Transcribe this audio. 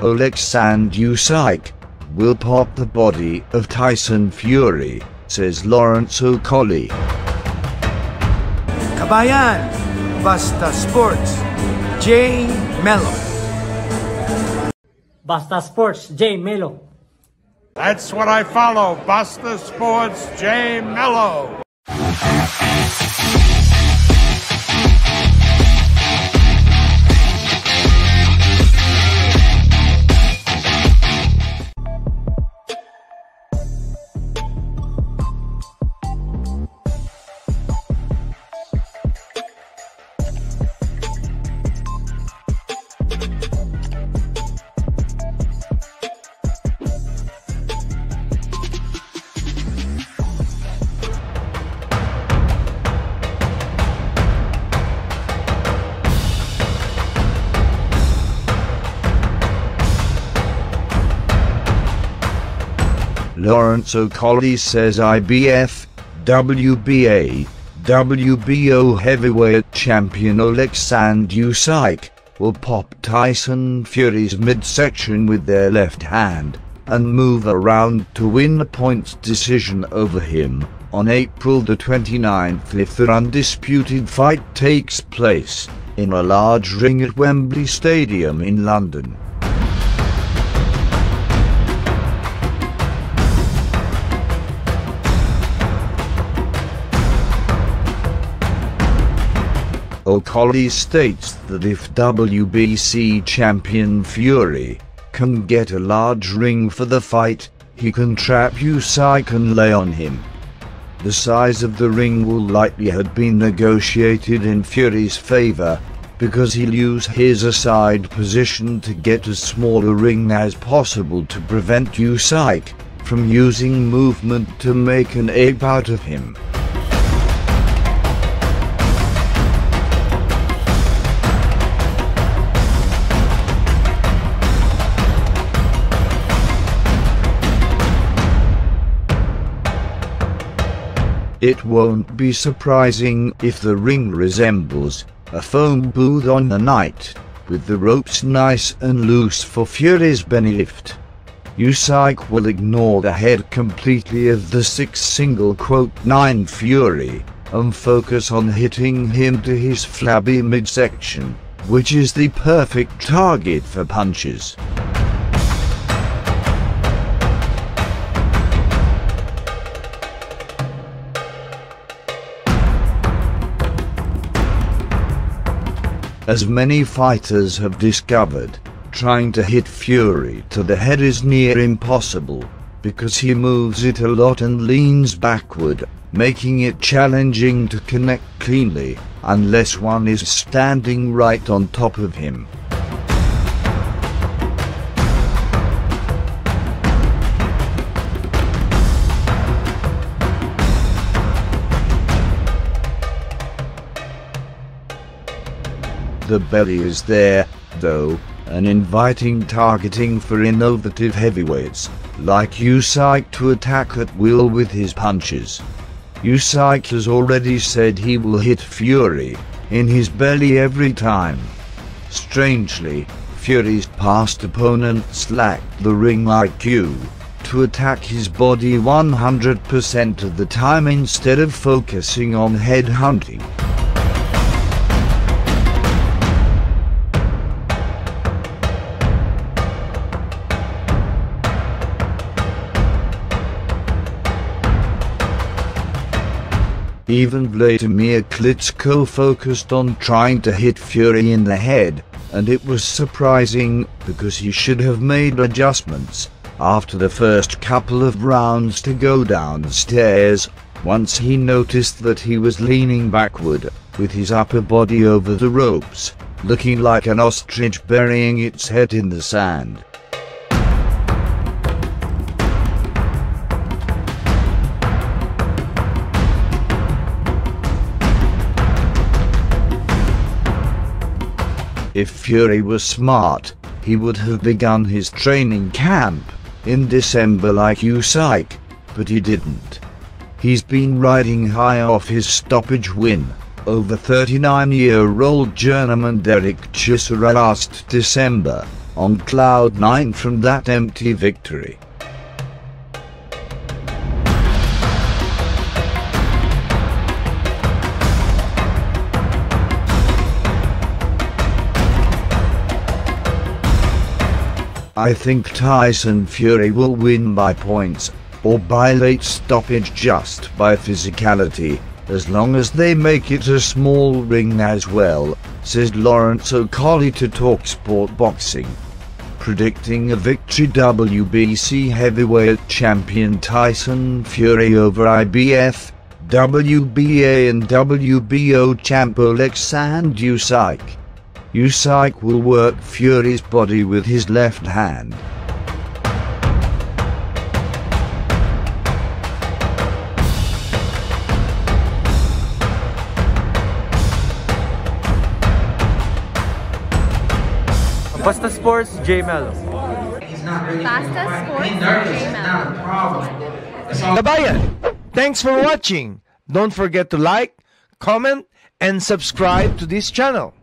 Oleksandr Usyk will pop the body of Tyson Fury, says Lawrence Okolie. Kabayan, Basta Sports, J. Melo. Basta Sports, J. Melo. That's what I follow. Basta Sports J Melo. Lawrence Okolie says IBF, WBA, WBO heavyweight champion Oleksandr Usyk will pop Tyson Fury's midsection with their left hand and move around to win a points decision over him on April the 29th if the undisputed fight takes place in a large ring at Wembley Stadium in London. Okolie states that if WBC champion Fury can get a large ring for the fight, he can trap Usyk and lay on him. The size of the ring will likely have been negotiated in Fury's favor, because he'll use his A-side position to get as small a ring as possible to prevent Usyk from using movement to make an ape out of him. It won't be surprising if the ring resembles a foam booth on a night, with the ropes nice and loose for Fury's benefit. Usyk will ignore the head completely of the 6 single quote 9 Fury, and focus on hitting him to his flabby midsection, which is the perfect target for punches. As many fighters have discovered, trying to hit Fury to the head is near impossible, because he moves it a lot and leans backward, making it challenging to connect cleanly, unless one is standing right on top of him. The belly is there, though, an inviting targeting for innovative heavyweights, like Usyk to attack at will with his punches. Usyk has already said he will hit Fury in his belly every time. Strangely, Fury's past opponents lacked the ring IQ to attack his body 100% of the time instead of focusing on head hunting. Even Wladimir Klitschko focused on trying to hit Fury in the head, and it was surprising because he should have made adjustments after the first couple of rounds to go downstairs once he noticed that he was leaning backward with his upper body over the ropes, looking like an ostrich burying its head in the sand. If Fury was smart, he would have begun his training camp in December like Usyk, but he didn't. He's been riding high off his stoppage win over 39-year-old journeyman Derek Chisora last December, on cloud nine from that empty victory. I think Tyson Fury will win by points, or by late stoppage just by physicality, as long as they make it a small ring as well, says Lawrence Okolie to Talksport Boxing. Predicting a victory WBC heavyweight champion Tyson Fury over IBF, WBA and WBO champ Alexander Usyk. Usyk will work Fury's body with his left hand. Basta Sports, J Melo. Basta Sports, J Melo. Kabayan, thanks for watching. Don't forget to like, comment, and subscribe to this channel.